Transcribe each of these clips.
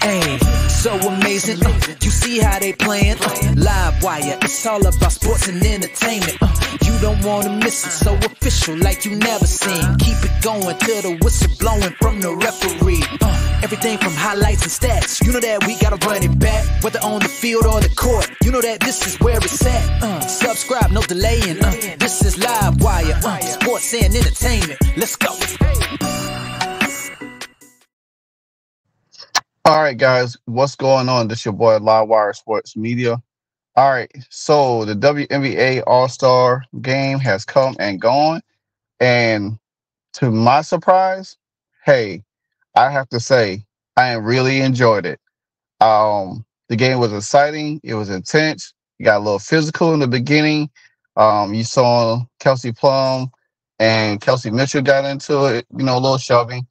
Hey, so amazing. Uh, you see how they playing? Uh, live wire, it's all about sports and entertainment. Uh, you don't wanna miss it, so official like you never seen. Keep it going till the whistle blowing from the referee. Uh, everything from highlights and stats. You know that we gotta run it back, whether on the field or the court. You know that this is where it's at. Uh, subscribe, no delaying. Uh, this is live wire, uh, sports and entertainment. Let's go. All right, guys, what's going on? This your boy Livewire Sports Media. All right, so the WNBA All Star game has come and gone, and to my surprise, hey, I have to say I really enjoyed it. Um, the game was exciting. It was intense. You got a little physical in the beginning. Um, you saw Kelsey Plum and Kelsey Mitchell got into it. You know, a little shoving.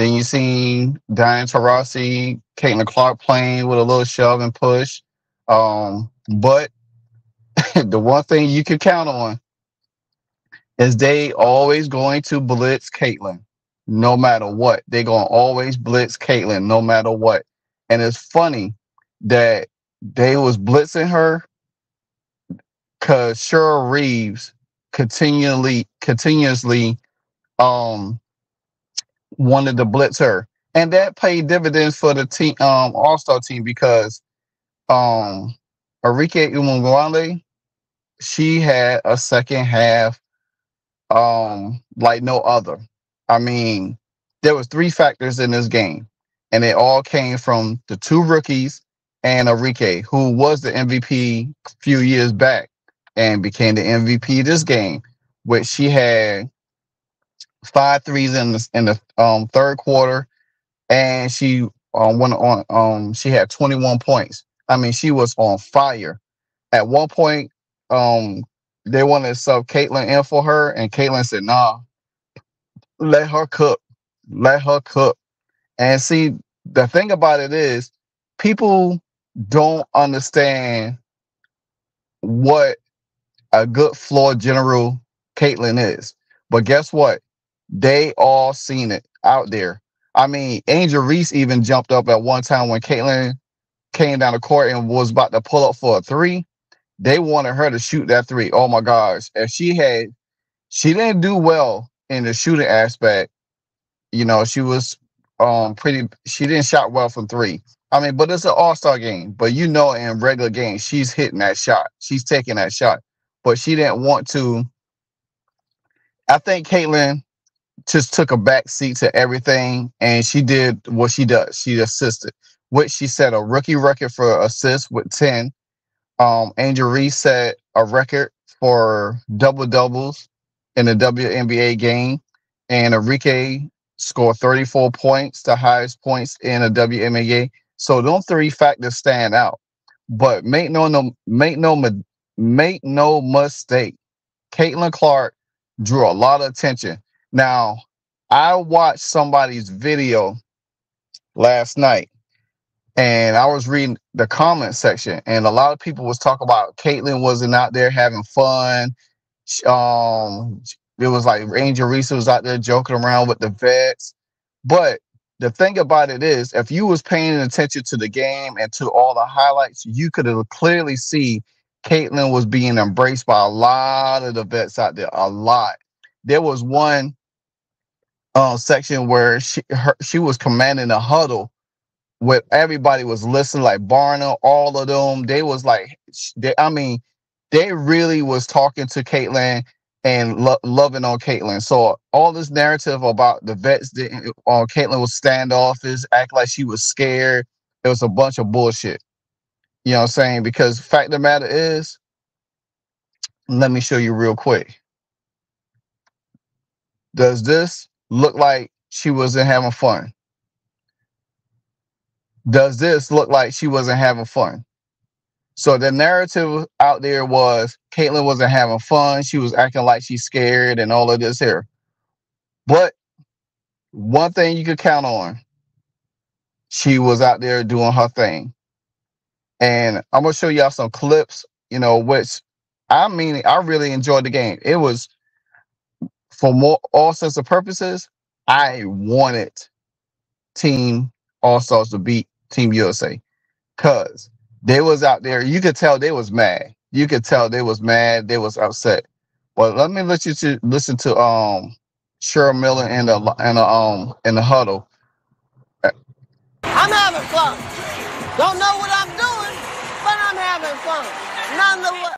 Then you seen Diana Taurasi, Caitlin Clark playing with a little shove and push. Um, but the one thing you can count on is they always going to blitz Caitlin, no matter what. They're gonna always blitz Caitlin, no matter what. And it's funny that they was blitzing her because Cheryl Reeves continually continuously um wanted to blitz her, and that paid dividends for the team, um, All Star team because um, Arike Ogunbowale, she had a second half um like no other. I mean, there was three factors in this game, and it all came from the two rookies and Arike, who was the MVP a few years back and became the MVP this game, which she had five threes in the in the um, third quarter, and she um, went on. Um, she had 21 points. I mean, she was on fire. At one point, um, they wanted to sub Caitlin in for her, and Caitlin said, "Nah, let her cook, let her cook." And see, the thing about it is, people don't understand what a good floor general Caitlin is. But guess what? They all seen it out there. I mean, Angel Reese even jumped up at one time when Caitlin came down the court and was about to pull up for a three. They wanted her to shoot that three. Oh my gosh. If she had, she didn't do well in the shooting aspect. You know, she was um pretty, she didn't shot well from three. I mean, but it's an all-star game. But you know, in regular games, she's hitting that shot. She's taking that shot. But she didn't want to. I think Caitlin just took a back seat to everything and she did what she does. She assisted, which she set a rookie record for assists with 10. Um, Angel Reese set a record for double doubles in the WNBA game. And Arike scored 34 points, the highest points in a WNBA. So those three factors stand out. But make no no make no make no mistake. Caitlin Clark drew a lot of attention. Now, I watched somebody's video last night and I was reading the comment section, and a lot of people was talking about Caitlin wasn't out there having fun. Um, it was like Angel Reese was out there joking around with the vets. But the thing about it is, if you was paying attention to the game and to all the highlights, you could have clearly see Caitlin was being embraced by a lot of the vets out there. A lot. There was one uh, section where she her, she was commanding a huddle where everybody was listening, like Barna, all of them. They was like, they, I mean, they really was talking to Caitlin and lo- loving on Caitlin. So all this narrative about the vets didn't, uh, Caitlin was standoffish, act like she was scared. It was a bunch of bullshit. You know what I'm saying? Because fact of the matter is, let me show you real quick. Does this look like she wasn't having fun? Does this look like she wasn't having fun? So the narrative out there was Caitlin wasn't having fun. She was acting like she's scared and all of this here. But one thing you could count on, she was out there doing her thing. And I'm gonna show y'all some clips, you know, which I mean, I really enjoyed the game. It was for more all sense of purposes, I wanted Team All Stars to beat Team USA, cause they was out there. You could tell they was mad. You could tell they was mad. They was upset. But let me let you to listen to um Cheryl Miller in the in the um in the huddle. I'm having fun. Don't know what I'm doing, but I'm having fun. Nonetheless.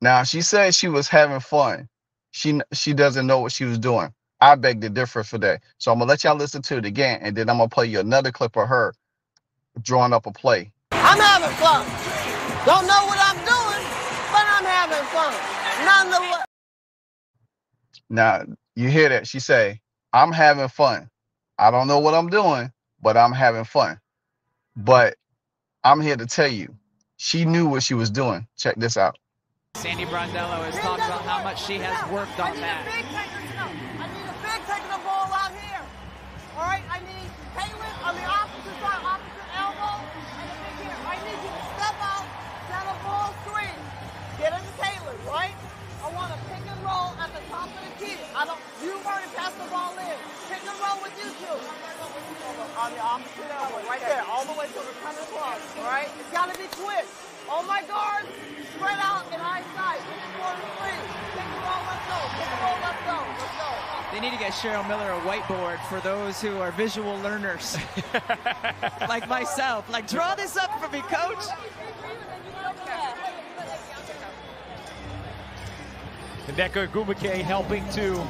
Now she said she was having fun. She she doesn't know what she was doing. I beg to differ for that. So I'm gonna let y'all listen to it again, and then I'm gonna play you another clip of her drawing up a play. I'm having fun. Don't know what I'm doing, but I'm having fun. Nonetheless. Now you hear that she say, "I'm having fun. I don't know what I'm doing, but I'm having fun." But I'm here to tell you, she knew what she was doing. Check this out. Sandy Brondello has talked about how much she has worked on that. I need a big taking the ball out here. All right, I need Caitlin on the opposite side, opposite elbow, and a big here. I need you to step out, set a ball screen, get into Caitlin, right? I want to pick and roll at the top of the key. I don't. You already passed the ball in. Pick and roll with you two. On the opposite elbow, right there, all the way to the center club. All right, it's got to be quick. All my guards spread out in eye sight. Four and three. Pick and roll, let's go. Pick and roll, let's go. Let's go. They need to get Cheryl Miller a whiteboard for those who are visual learners, like myself. Like, draw this up for me, coach. Hideko Gumake helping too.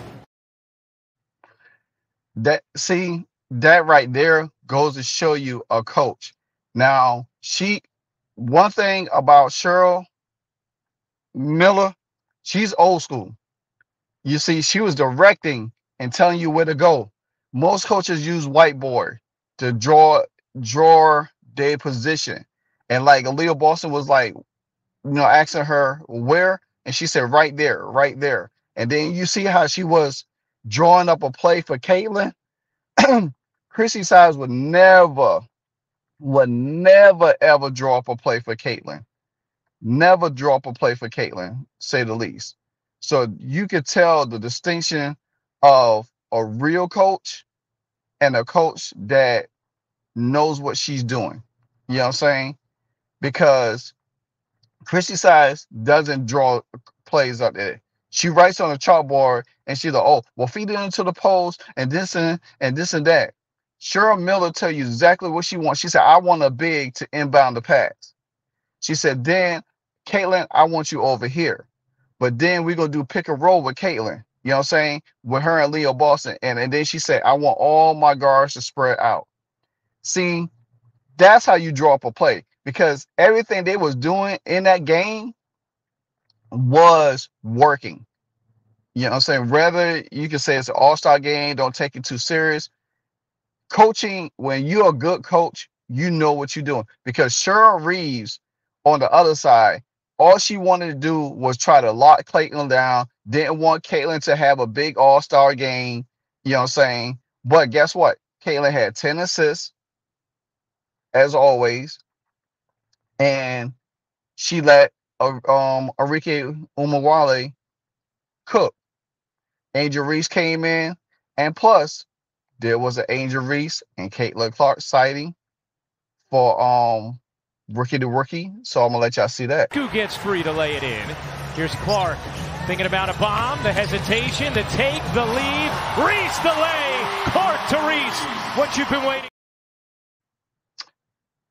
That see that right there goes to show you a coach. Now she one thing about Cheryl Miller, she's old school. You see, she was directing and telling you where to go. Most coaches use whiteboard to draw draw their position. And like Aliyah Boston was like, you know, asking her where, and she said right there, right there. And then you see how she was drawing up a play for Caitlin. Christie Sides would never, would never ever draw up a play for Caitlin. Never draw up a play for Caitlin, say the least. So you could tell the distinction of a real coach and a coach that knows what she's doing. You know what I'm saying? Because Christie Sides doesn't draw plays up there. She writes on a chalkboard and she's like, oh, well, feed it into the post and this and and this and that. Cheryl Miller tell you exactly what she wants. She said, I want a big to inbound the pass. She said, then Caitlin, I want you over here. But then we're gonna do pick and roll with Caitlin. You know what I'm saying? With her and Leo Boston. And, and then she said, I want all my guards to spread out. See, that's how you draw up a play because everything they was doing in that game was working. You know what I'm saying? Rather, you can say it's an all-star game, don't take it too serious. Coaching, when you're a good coach, you know what you're doing. Because Cheryl Reeves on the other side, all she wanted to do was try to lock Caitlin down, didn't want Caitlin to have a big all-star game. You know what I'm saying? But guess what? Caitlin had 10 assists, as always, and she let uh, um Arike Ogunbowale cook. Angel Reese came in, and plus there was an Angel Reese and Caitlin Clark sighting for um rookie to rookie. So I'm gonna let y'all see that. Who gets free to lay it in? Here's Clark thinking about a bomb, the hesitation, the take, the lead. Reese the lay. Clark to Reese. What you've been waiting.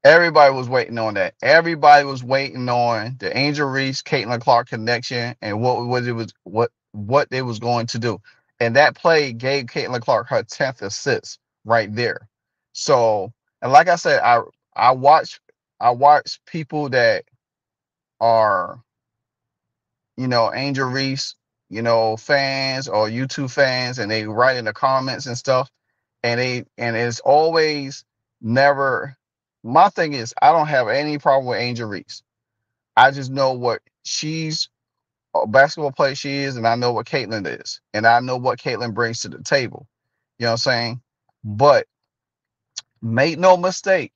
Everybody was waiting on that. Everybody was waiting on the Angel Reese, Caitlin Clark connection and what was it was what what they was going to do. And that play gave Caitlin Clark her 10th assist right there. So, and like I said, I I watch I watch people that are, you know, Angel Reese, you know, fans or YouTube fans, and they write in the comments and stuff, and they and it's always never. My thing is, I don't have any problem with Angel Reese. I just know what she's a basketball player she is, and I know what Caitlin is, and I know what Caitlin brings to the table. You know what I'm saying? But make no mistake,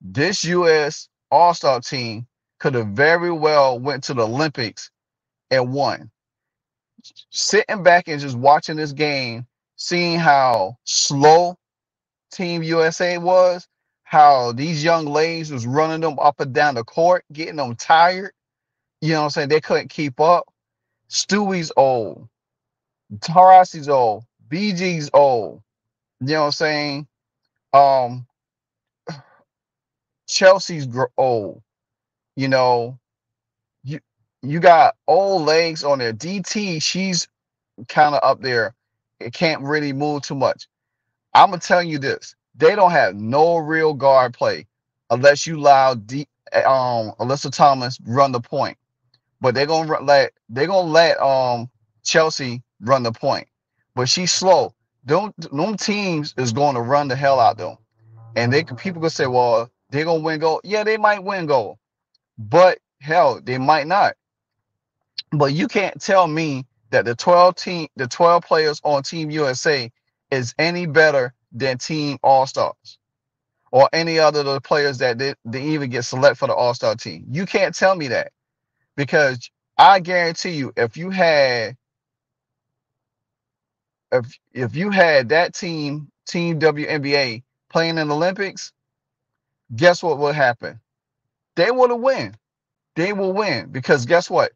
this U.S. All Star team could have very well went to the Olympics and won. Sitting back and just watching this game, seeing how slow Team USA was, how these young ladies was running them up and down the court, getting them tired. You know what I'm saying? They couldn't keep up. Stewie's old. Taurasi's old. BG's old. You know what I'm saying? Um, Chelsea's old. You know, you you got old legs on there. DT, she's kind of up there. It can't really move too much. I'm gonna tell you this: they don't have no real guard play unless you allow D, um Alyssa Thomas run the point. But they're gonna let they're gonna let um Chelsea run the point. But she's slow. Don't them teams is going to run the hell out them. And they people gonna say, well, they're gonna win goal. Yeah, they might win goal, but hell, they might not. But you can't tell me that the 12 team, the 12 players on Team USA is any better than Team All Stars or any other of the players that they, they even get select for the All Star team. You can't tell me that because I guarantee you, if you had if if you had that team, Team WNBA playing in the Olympics, guess what would happen? They will win. They will win because guess what?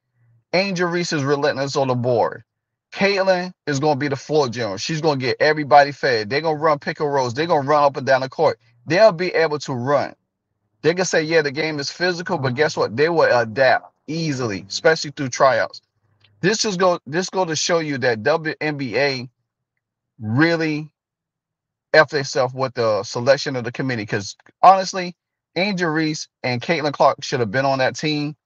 Angel Reese is relentless on the board. Caitlin is going to be the floor general. She's going to get everybody fed. They're going to run pick and rolls. They're going to run up and down the court. They'll be able to run. They can say, yeah, the game is physical, but guess what? They will adapt easily, especially through tryouts. This is go this go to show you that WNBA really F themselves with the selection of the committee. Because honestly, Angel Reese and Caitlin Clark should have been on that team.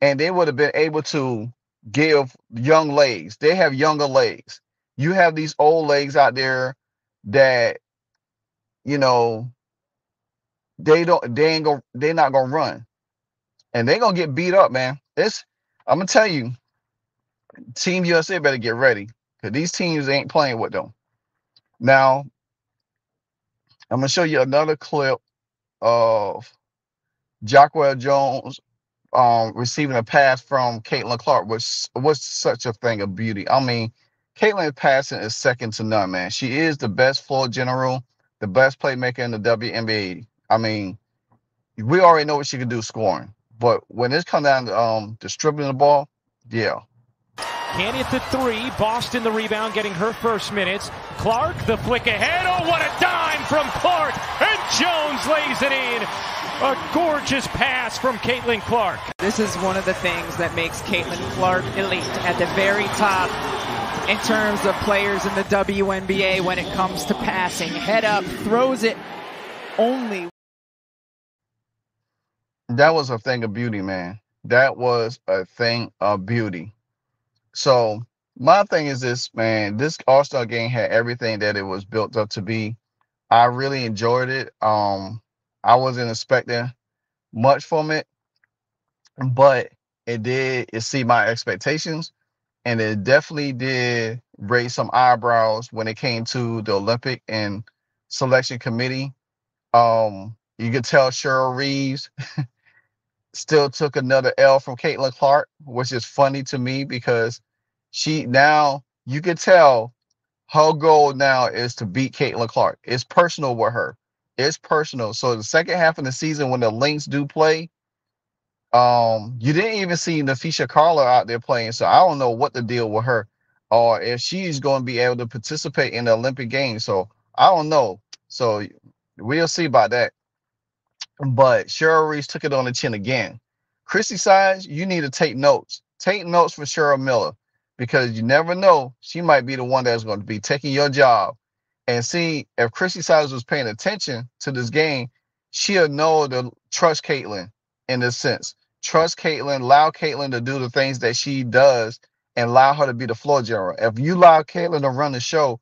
And they would have been able to give young legs. They have younger legs. You have these old legs out there that, you know, they don't they ain't gonna they're not gonna run. And they're gonna get beat up, man. It's I'm gonna tell you, Team USA better get ready. Because these teams ain't playing with them. Now, I'm gonna show you another clip of Jonquel Jones um, receiving a pass from Caitlin Clark, which was such a thing of beauty. I mean, Caitlin passing is second to none, man. She is the best floor general, the best playmaker in the WNBA. I mean, we already know what she can do scoring, but when it comes down to um, distributing the ball, yeah, Candy at the three. Boston the rebound, getting her first minutes. Clark the flick ahead. Oh, what a dime from Clark! And Jones lays it in. A gorgeous pass from Caitlin Clark. This is one of the things that makes Caitlin Clark elite at the very top in terms of players in the WNBA when it comes to passing. Head up, throws it only. that was a thing of beauty, man. That was a thing of beauty. So my thing is this, man. This All Star game had everything that it was built up to be. I really enjoyed it. Um, I wasn't expecting much from it, but it did exceed my expectations, and it definitely did raise some eyebrows when it came to the Olympic and selection committee. Um, you could tell Cheryl Reeves still took another L from Caitlin Clark, which is funny to me because she now you can tell her goal now is to beat Caitlin Clark. It's personal with her. It's personal. So the second half of the season, when the Lynx do play, um, you didn't even see Napheesa Collier out there playing. So I don't know what the deal with her, or if she's going to be able to participate in the Olympic Games. So I don't know. So we'll see about that. But Cheryl Reese took it on the chin again. Christie Sides, you need to take notes. Take notes for Cheryl Miller because you never know. She might be the one that's going to be taking your job. And see, if Christie Sides was paying attention to this game, she'll know to trust Caitlin in this sense. Trust Caitlin, allow Caitlin to do the things that she does and allow her to be the floor general. If you allow Caitlin to run the show,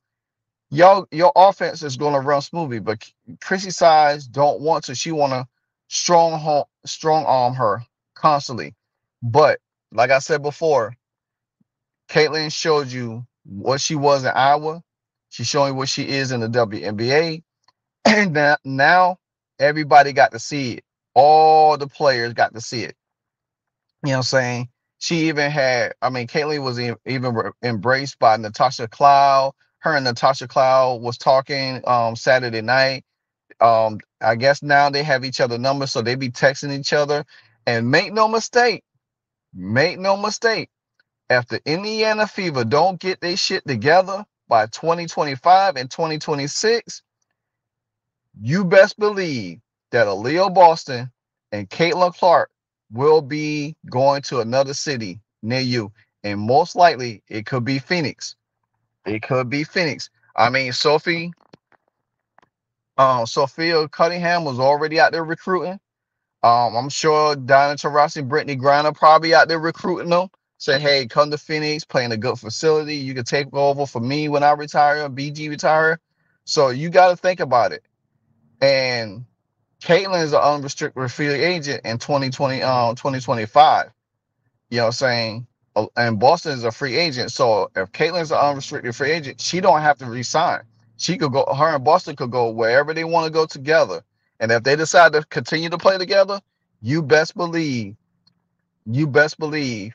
your your offense is going to run smoothly. But Christie Sides don't want to. She want to strong strong arm her constantly. But like I said before, Caitlin showed you what she was in Iowa. She's showing what she is in the WNBA. And now, now everybody got to see it. All the players got to see it. You know what I'm saying? She even had, I mean, Caitlin was even embraced by Natasha Cloud, her and Natasha Cloud was talking um Saturday night. Um, I guess now they have each other numbers, so they be texting each other. And make no mistake, make no mistake, the Indiana Fever don't get their shit together by 2025 and 2026, you best believe that Aliyah Boston and Caitlin Clark will be going to another city near you. And most likely it could be Phoenix. It could be Phoenix. I mean, Sophie, um, Sophia Cunningham was already out there recruiting. Um, I'm sure Diana Taurasi, Brittney Griner probably out there recruiting them. Say, hey, come to Phoenix, play in a good facility. You can take over for me when I retire, BG retire. So you got to think about it. And Caitlin is an unrestricted free agent in 2020, um, 2025. You know what I'm saying? Uh, and Boston is a free agent. So if Caitlin's an unrestricted free agent, she don't have to resign. She could go, her and Boston could go wherever they want to go together. And if they decide to continue to play together, you best believe, you best believe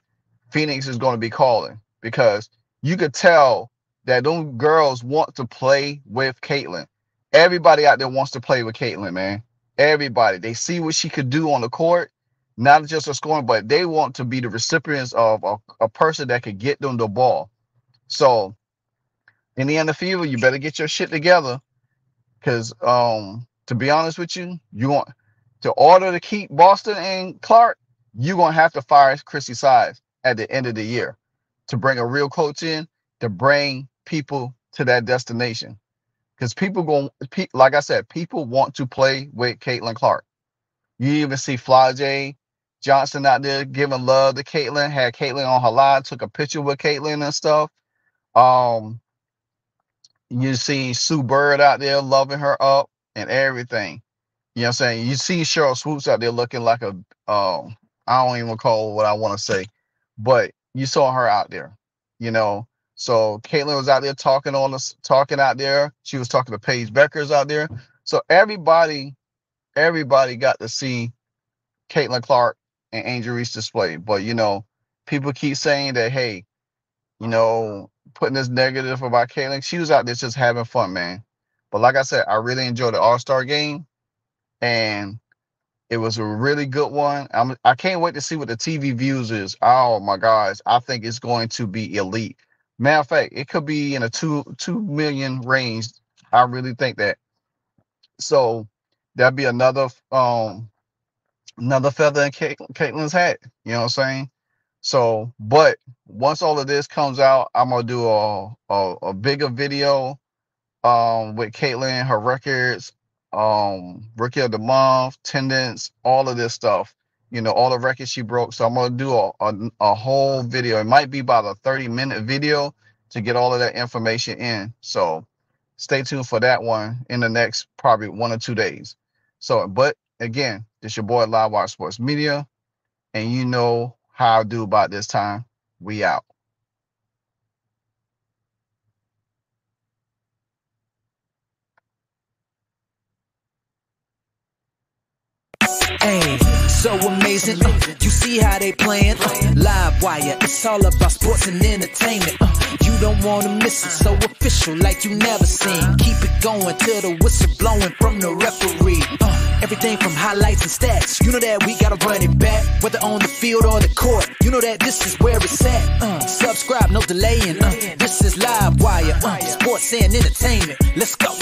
Phoenix is going to be calling because you could tell that those girls want to play with Caitlin. Everybody out there wants to play with Caitlin, man. Everybody. They see what she could do on the court, not just a scoring, but they want to be the recipients of a, a person that could get them the ball. So in the end of Fever, you better get your shit together. Cause um, to be honest with you, you want to order to keep Boston and Clark, you're gonna have to fire Christie Sides at the end of the year to bring a real coach in to bring people to that destination because people going like I said, people want to play with Caitlin Clark. You even see Flau'jae Johnson out there giving love to Caitlin, had Caitlin on her line, took a picture with Caitlin and stuff. Um, you see Sue Bird out there loving her up and everything. You know what I'm saying? You see Sheryl Swoopes out there looking like a um, I don't even call what I want to say, but you saw her out there, you know. So Caitlin was out there talking on us, talking out there. She was talking to Paige Bueckers out there. So everybody, everybody got to see Caitlin Clark and Angel Reese display. But you know, people keep saying that, hey, you know, putting this negative about Caitlin. She was out there just having fun, man. But like I said, I really enjoyed the All Star game, and it was a really good one. I'm, I can't wait to see what the TV views is. Oh my gosh, I think it's going to be elite. Matter of fact, it could be in a two two million range. I really think that. So that'd be another um another feather in Caitlin's hat. You know what I'm saying? So, but once all of this comes out, I'm gonna do a a, a bigger video um with Caitlin, her records, um, rookie of the month, tendons, all of this stuff you know, all the records she broke. So I'm gonna do a, a, a whole video. It might be about a 30 minute video to get all of that information in. So stay tuned for that one in the next probably one or two days. So, but again, this your boy Livewire Sports Media, and you know how I do about this time. We out. Hey, so amazing. Uh, you see how they playing? Uh, live wire, it's all about sports and entertainment. Uh, you don't wanna miss it, so official like you never seen. Keep it going till the whistle blowing from the referee. Uh, everything from highlights and stats. You know that we gotta run it back, whether on the field or the court. You know that this is where it's at. Uh, subscribe, no delaying. Uh, this is live wire, uh, sports and entertainment. Let's go.